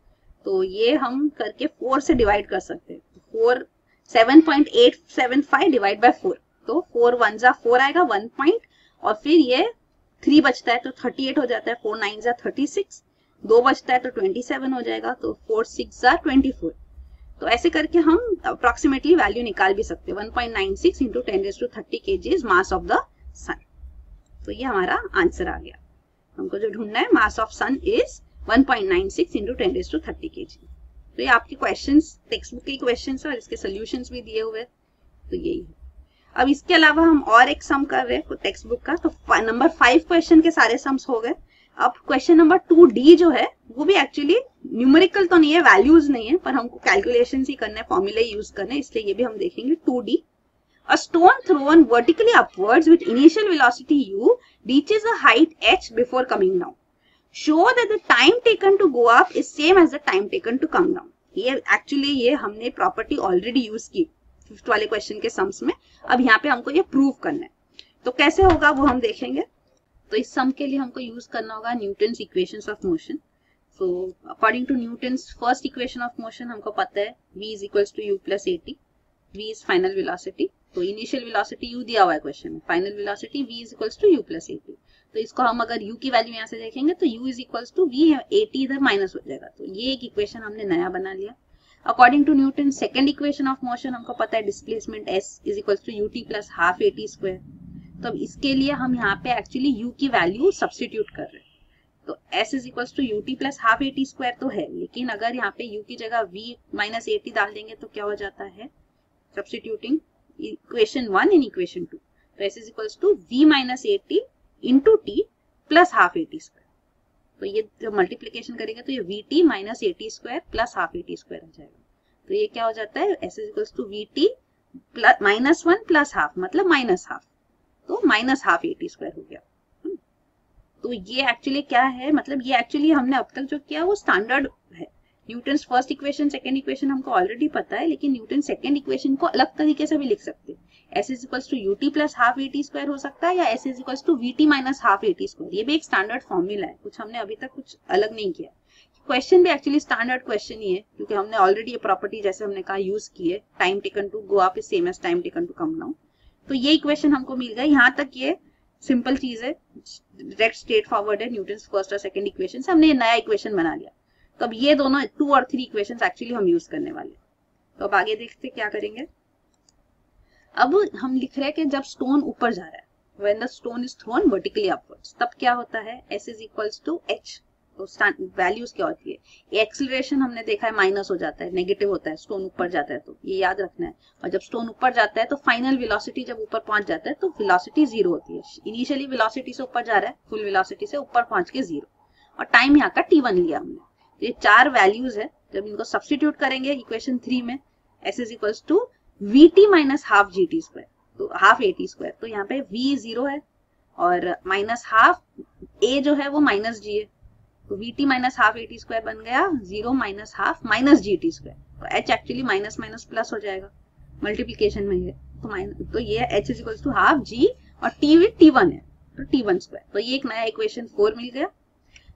तो ये हम करके फोर से डिवाइड कर सकते हैं। Four seven point eight seven five divide by four तो फोर वन जा फोर आएगा वन पॉइंट और फिर ये थ्री बचता है तो थर्टी एट हो जाता है फोर नाइन जा थर्टी सिक्स दो बचता है तो ट्वेंटी सेवन हो जाएगा तो फोर सिक्स जा ट्वेंटी फोर तो ऐसे करके हम अप्रोक्सीमेटली वैल्यू निकाल भी सकते हैं 1.96 point nine six into ten to thirty k g mass of the सन तो ये हमारा आंसर आ गया। हमको जो ढूंढना है mass of sun is 1.96 point nine six into ten to thirty k g तो ये आपके क्वेश्चन टेक्स्ट बुक के क्वेश्चन है और इसके सोल्यूशन भी दिए हुए तो यही है। अब इसके अलावा हम और एक सम कर रहे हैं टेक्स्ट बुक का। तो नंबर फाइव क्वेश्चन के सारे सम्स हो गए। अब क्वेश्चन नंबर टू डी जो है, वो भी एक्चुअली न्यूमेरिकल तो नहीं है वैल्यूज़ नहीं है, पर हमको कैलकुलेशन ही करना है फॉर्मूले यूज़ करना है, इसलिए ये भी हम देखेंगे two d A stone thrown vertically upwards with initial velocity u reaches a height h before coming down. Show that the time taken to go up is same as the time taken to come down. ये actually ये हमने property already use की fifth वाले question के sums में। अब यहाँ पे हमको ये प्रूव करना है। तो कैसे होगा वो हम देखेंगे। तो इस सम के लिए हमको यूज़ करना होगा Newton equation of motion so according to Newton first equation of motion हमको पता है v is equals to u plus a t v is final velocity तो इनिशियल वेलोसिटी यू दिया हुआ है क्वेश्चन में। Final velocity v is equals to u plus a t तो इसको हम अगर u की वैल्यू यहाँ से देखेंगे तो u is equals to v a t इधर माइनस हो जाएगा। तो ये एक इक्वेशन हमने नया बना लिया। According to Newton second equation of motion हमको पता है displacement s is equal to u t plus half a t square तो इसके लिए हम यहाँ पे एक्चुअली यू की वैल्यू सब्सटीट्यूट कर रहे हैं। तो s is equal to u t plus half a t square तो है, लेकिन अगर यहाँ पे u की जगह v माइनस ए टी डाल देंगे तो क्या हो जाता है? Substituting equation one in equation two तो s is equal to v minus a t into t plus half a t square तो ये जब मल्टीप्लीकेशन करेंगे तो ये v t minus a t square plus half a t square आ जाएगा। तो ये क्या हो जाता है? S is equal to v t minus one plus half मतलब माइनस हाफ़ तो minus half a t square हो गया। हम्म। तो ये एक्चुअली क्या है? मतलब ये एक्चुअली हमने अब तक जो किया वो स्टैंडर्ड है। Newton first equation second equation हमको ऑलरेडी पता है, लेकिन न्यूटन सेकेंड इक्वेशन को अलग तरीके से भी लिख सकते हैं। S is equal to u t plus half a t square हो सकता है या s is equal to v t minus half a t square ये भी एक स्टैंडर्ड फॉर्मूला है। कुछ हमने अभी तक कुछ अलग नहीं किया। क्वेश्चन भी एक्चुअली स्टैंडर्ड क्वेश्चन ही है, क्योंकि हमने ऑलरेडी ये प्रॉपर्टी जैसे हमने कहा यूज़ की है। Time taken to go up same as time taken to come down तो ये इक्वेशन हमको मिल गया। यहाँ तक ये सिंपल चीज़ है। डायरेक्ट स्ट्रेट फॉरवर्ड है। न्यूटन फ़र्स्ट और सेकंड इक्वेशन से हमने नया इक्वेशन बना लिया। तो अब ये दोनों टू और थ्री इक्वेशन एक्चुअली हम यूज़ करने वाले तो अब आगे देखते क्या करेंगे? अब हम लिख रहे हैं कि जब स्टोन ऊपर जा रहा है, when the stone is thrown vertically upwards, तब क्या होता है? S is equals to h. तो वैल्यूज़ क्या होती है? एक्सिलेशन हमने देखा है माइनस हो जाता है नेगेटिव होता है स्टोन ऊपर जाता है तो ये याद रखना है। और जब स्टोन ऊपर जाता है तो फाइनल वेलोसिटी जब ऊपर पहुँच जाता है तो वेलोसिटी ज़ीरो होती है। इनिशियली वेलोसिटी से ऊपर जा रहा है फुल वेलोसिटी से ऊपर पहुँच के ज़ीरो और टाइम यहाँ का टी लिया हमने। तो ये चार वैल्यूज़ है, जब इनको सब्सटीट्यूट करेंगे इक्वेशन थ्री में s is equals to v t minus half g t square तो हाफ़ ए टी स्क्वायर तो यहाँ पे v ज़ीरो है और माइनस हाफ़ a जो है वो माइनस जी है. तो v t minus half a t square बन गया. Zero minus half minus g t square तो h actually minus minus plus हो जाएगा. मल्टीप्लीकेशन में ये. तो माइनस तो ये h is equal to half g और टी विथ टी वन है. तो टी वन स्क्वायर तो ये एक नया इक्वेशन फोर मिल गया.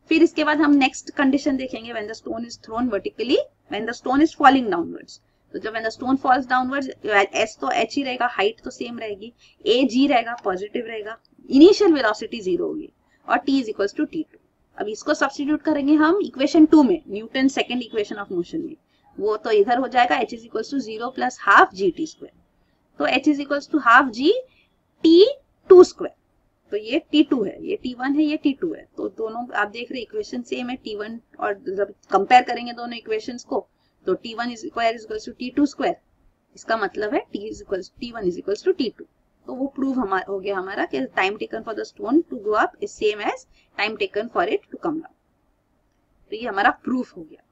फिर इसके बाद हम नेक्स्ट कंडीशन देखेंगे. When the stone is thrown vertically when the stone is falling downwards तो जब when the stone falls downwards s तो एच ही रहेगा हाइट तो सेम रहेगी ए जी रहेगा पॉजिटिव रहेगा इनिशियल वेलोसिटी ज़ीरो होगी, और t is equals to t two अब इसको सब्सटीट्यूट करेंगे हम इक्वेशन टू में Newton second equation of motion में. वो तो इधर हो जाएगा h is equals to zero plus half g t square तो h is equals to half g t two square तो ये टी टू है, ये टी वन है, ये टी टू है. तो दोनों, आप देख रहे इक्वेशन सेम है टी वन और जब कंपेयर करेंगे दोनों इक्वेशन को तो t one is square is equals to t two square इसका मतलब है t is equals t one is equals to t two तो वो प्रूव हमारा हो गया हमारा कि time taken for the stone to go up is same as time taken for it to come down तो ये हमारा प्रूफ हो गया।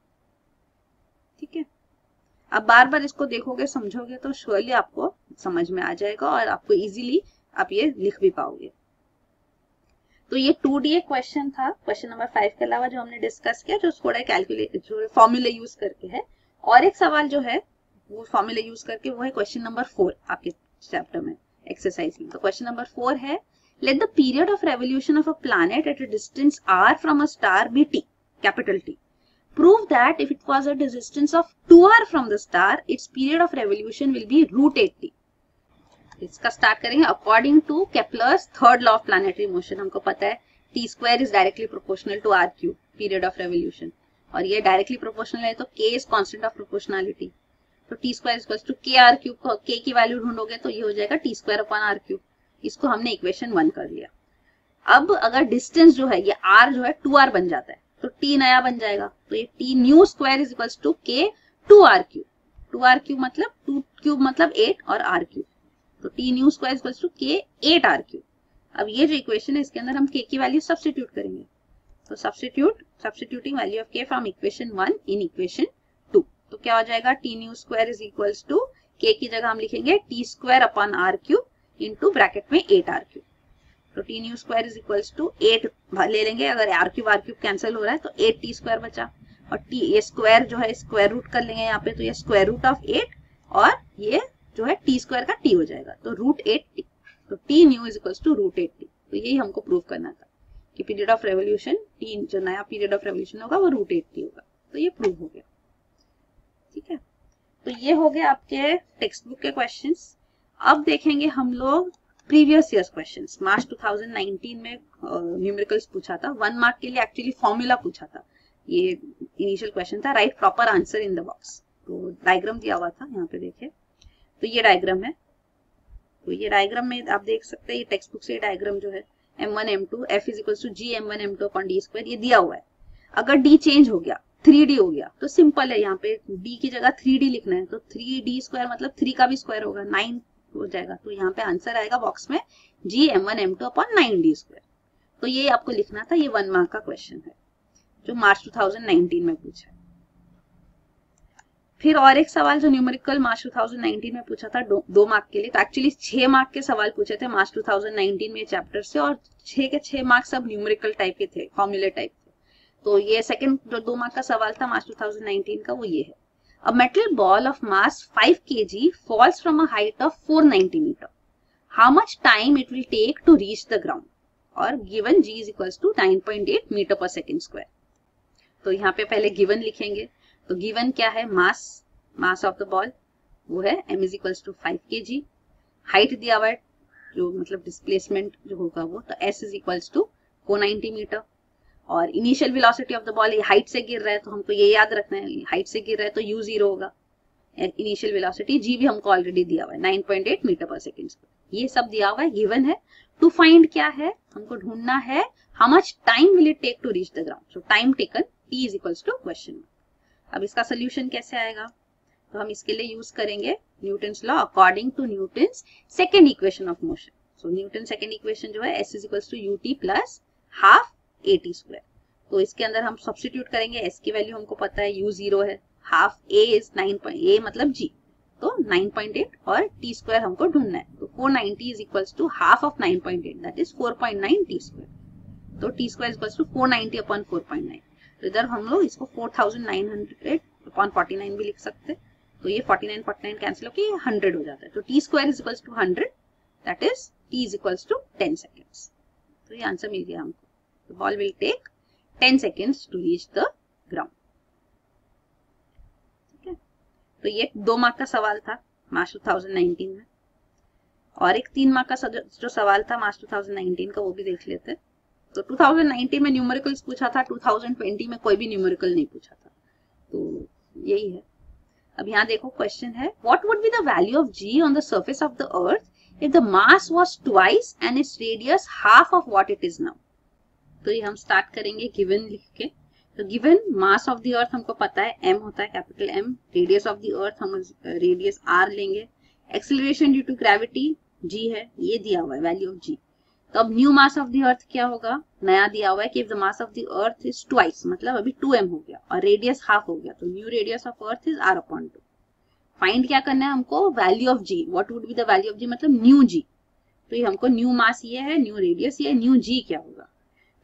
ठीक है? अब बार बार इसको देखोगे, समझोगे तो श्योरली आपको समझ में आ जाएगा और आपको इजीली आप ये लिख भी पाओगे। तो ये टू डी क्वेश्चन था। क्वेश्चन नंबर फाइव के अलावा जो हमने डिस्कस किया, जो थोड़ा कैलकुलेट जो फॉर्मूला यूज़ करके है और एक सवाल जो है, वो फॉर्मूला यूज़ करके वो है क्वेश्चन नंबर फोर आपके चैप्टर में एक्सरसाइज में तो क्वेश्चन नंबर फोर है, let the period of revolution of a planet at a distance r from a star be t, capital T. Prove that if it was a distance of 2r from the star, its period of revolution will be root 8t इसका start करेंगे according to Kepler's third law of planetary motion हमको पता है T square is directly proportional to R cube period of revolution और ये directly proportional है तो K is constant of proportionality तो t square equal to k r cube k की value ढूंढोगे तो ये हो जाएगा t square upon r cube इसको हमने इक्वेशन वन कर लिया। अब अगर डिस्टेंस जो है, ये आर जो है टू आर बन जाता है तो टी नया बन जाएगा। तो ये t new square is equal to k two r cube two r cube मतलब टू क्यूब मतलब एट और आर क्यूब तो t new square equal to k eight r cube अब ये जो इक्वेशन है, इसके अंदर हम के की वैल्यू सब्सटीट्यूट करेंगे। तो substitute substituting value of k from equation one in equation two तो क्या हो जाएगा? T new square is equals to k की जगह हम लिखेंगे t square upon r cube into bracket में एट आर क्यूब तो t new square is equals to eight ले लेंगे। अगर r cube r cube cancel हो रहा है तो एट टी स्क्वायर बचा। और टी ये स्क्वायर जो है स्क्वायर रूट कर लेंगे यहाँ पे तो ये स्क्वायर रूट ऑफ़ एट और ये जो है टी स्क्वायर का टी हो जाएगा। तो रूट एट टी तो t new is equal to root eight t तो यही हमको प्रूव करना था। कि पीरियड ऑफ़ रेवोल्यूशन टी जो नया पीरियड ऑफ़ रेवोल्यूशन होगा वो रूट एट टी होगा। तो ये प्रूव हो गया। ठीक है? तो ये हो गए आपके टेक्स्ट बुक के क्वेश्चन अब देखेंगे हम लोग प्रीवियस ईयर्स क्वेश्चंस मार्च 2019 में न्यूमेरिकल्स uh, पूछा था। वन मार्क के लिए एक्चुअली फॉर्मूला पूछा था। ये इनिशियल क्वेश्चन था। Write proper answer in the box तो डायग्राम दिया हुआ था। यहाँ पे देखिए। तो ये डायग्राम है। तो ये डायग्राम में आप देख सकते हैं ये टेक्स्ट बुक से डायग्राम जो है m one m two F is equal to G m one m two upon d square ये दिया हुआ है। अगर डी चेंज हो गया थ्री डी हो गया तो सिंपल है यहाँ पे। डी की जगह थ्री डी लिखना है तो थ्री डी स्क्वायर मतलब थ्री का भी स्क्वायर होगा नाइन हो जाएगा। तो यहाँ पे आंसर आएगा बॉक्स में G m one m two upon nine d square तो ये आपको लिखना था, ये वन मार्क का क्वेश्चन है, जो मार्च 2019 में पूछा है। फिर और एक सवाल जो न्यूमेरिकल मार्च 2019 में पूछा था दो, दो मार्क के लिए तो एक्चुअली छह मार्क के सवाल पूछे थे मार्च 2019 में चैप्टर से और छह के छह मार्क सब न्यूमेरिकल टाइप के थे फॉर्मूले टाइप थे तो ये सेकंड जो दो मार्क का सवाल था मार्च 2019 का वो ये है a metal ball of mass 5 kg falls from a height of 490 meter. How much time it will take to reach the ground? और given g is equals to 9.8 meter per second square. तो यहाँ पे पहले given लिखेंगे तो given क्या है? Mass mass of the ball वो है m is equals to five k g height दिया हुआ है, जो मतलब डिस्प्लेसमेंट जो होगा वो तो s is equals to four ninety metre और initial velocity of the ball height से गिर रहा है तो हमको ये याद रखना है हाइट से गिर रहा है तो यू ज़ीरो होगा. इनिशियल वेलोसिटी जी भी हमको ऑलरेडी दिया हुआ है 9.8 मीटर पर सेकेंड ये सब दिया हुआ है गिवन है. टू फाइंड क्या है? हमको ढूंढना है how much time will it take to reach the ground so time taken t is equals to question अब इसका सोल्यूशन कैसे आएगा? तो हम इसके लिए यूज़ करेंगे Newton's law according to Newton second equation of motion so Newton second equation जो है s is equals to u t plus half a t square तो इसके अंदर हम सब्सटीट्यूट करेंगे एस की वैल्यू हमको पता है यू ज़ीरो है. Half a is nine point a मतलब जी तो 9.8 और टी स्क्वायर हमको ढूंढना है. तो 490 is equals to half of 9.8 that is 4.9 t square तो t square equals to 490 upon 4.9 तो इधर हम लोग इसको 4900 अपॉन 49 भी लिख सकते तो ये 49 49 कैंसिल होकर 100 हो जाता है। तो t square is equals to 100 that is t is equals to 10 seconds तो ये आंसर मिल गया हमको। Ball will take 10 seconds to reach the ground. ठीक है? तो ये दो मार्क का सवाल था मार्च 2019 में। और एक तीन मार्क का जो सवाल था मार्च 2019 का, वो भी देख लेते तो 2019 में न्यूमेरिकल्स पूछा था 2020 में कोई भी न्यूमेरिकल नहीं पूछा था। तो यही है। अब यहाँ देखो क्वेश्चन है what would be the value of g on the surface of the earth if the mass was twice and its radius half of what it is now तो ये हम स्टार्ट करेंगे गिवन लिख के। तो given mass of the earth हमको पता है एम होता है capital M radius of the earth हम रेडियस आर लेंगे। Acceleration due to gravity g है, ये दिया हुआ है वैल्यू ऑफ़ जी तो अब new mass of the earth क्या होगा? नया दिया हुआ है कि if the mass of the earth is twice मतलब अभी टू एम हो गया और रेडियस हाफ़ हो गया तो new radius of earth is r upon two find क्या करना है हमको? Value of g what would be the value of g मतलब न्यू जी तो ये हमको न्यू मास ये है न्यू रेडियस ये न्यू जी क्या होगा?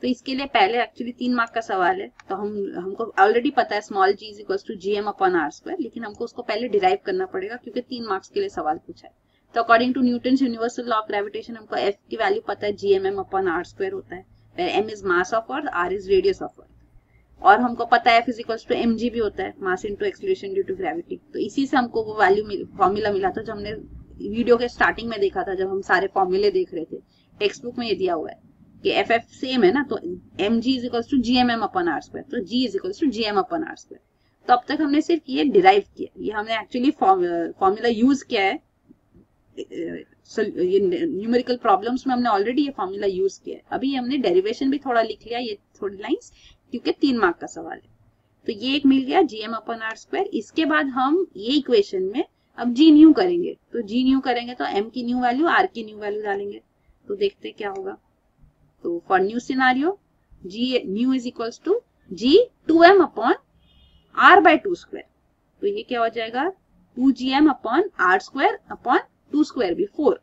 तो इसके लिए पहले एक्चुअली तीन मार्क का सवाल है तो हम, हमको ऑलरेडी पता है small g is equal to G M upon r square लेकिन हमको उसको पहले डिराइव करना पड़ेगा, क्योंकि तीन मार्क्स के लिए सवाल पूछा है। तो according to Newton universal law of gravitation हमको एफ़ की वैल्यू पता है G M m upon r square होता है। M is mass of earth r is radius of earth और हमको पता है फिजिकल्स टू एम जी भी होता है mass into acceleration due to gravity तो इसी से हमको वो वैल्यू फॉर्मूला मिला था जो हमने वीडियो के स्टार्टिंग में देखा था, जब हम सारे फॉर्मूले देख रहे थे। टेक्स्ट बुक में ये दिया हुआ है कि एफ़ एफ़ सेम है ना तो m g is equals to G M m upon r square तो g is equals to G M upon r square तो अब तक हमने सिर्फ़ ये डिराइव किया ये हमने एक्चुअली फॉर्मूला यूज़ किया है। ये न्यूमेरिकल प्रॉब्लम्स में हमने ऑलरेडी ये फॉर्मूला यूज़ किया है। अभी हमने डेरिवेशन भी थोड़ा लिख लिया, ये थोड़ी लाइंस क्योंकि तीन मार्क का सवाल है। तो ये एक मिल गया G M upon r square इसके बाद हम ये इक्वेशन में अब जी न्यू करेंगे। तो जी न्यू करेंगे तो एम की न्यू वैल्यू आर की न्यू वैल्यू डालेंगे। तो देखते क्या होगा। तो for new scenario g new is equals to G two M upon R by two square तो ये क्या हो जाएगा? Two G M upon R square upon two square भी फोर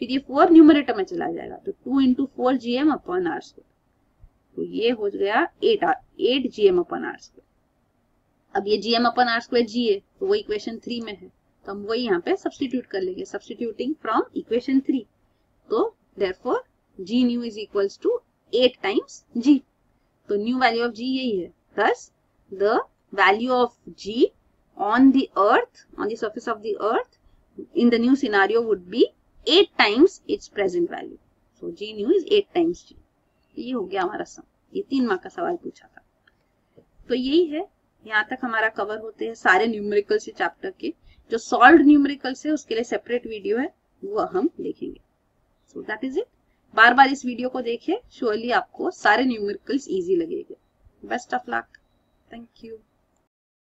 फिर ये फोर न्यूमरेटर में चला जाएगा तो two into four G M upon R square तो ये हो गया eight R eight G M upon R square अब ये G M upon R square g है तो वो इक्वेशन थ्री में है तो हम वही यहाँ पे सब्सटीट्यूट कर लेंगे सब्सटीट्यूटिंग फ्रॉम इक्वेशन थ्री तो therefore g new is equals to 8 times g. So new value of g यही है. Thus the value of g on the earth, on the surface of the earth in the new scenario would be 8 times its present value. So, g new is 8 times g. ये हो गया हमारा सम ये तीन mark का सवाल पूछा था। तो यही है। यहाँ तक हमारा कवर होते हैं सारे न्यूमेरिकल्स चैप्टर के। जो सॉल्व न्यूमेरिकल्स है, उसके लिए सेपरेट वीडियो है, वो हम देखेंगे। सो दैट इज़ इट बार बार इस वीडियो को देखिए श्योरली आपको सारे न्यूमेरिकल्स इजी लगेंगे। Best of luck thank you